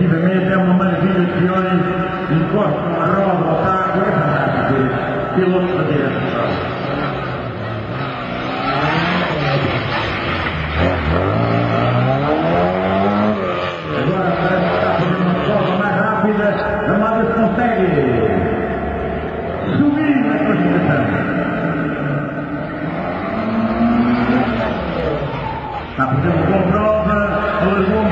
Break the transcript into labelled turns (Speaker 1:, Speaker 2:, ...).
Speaker 1: Efetivamente é uma maravilha de peões, encostam a roda ao taco, é fantástico. Piloto da direção. Agora parece que está fazendo uma prova alargou-se um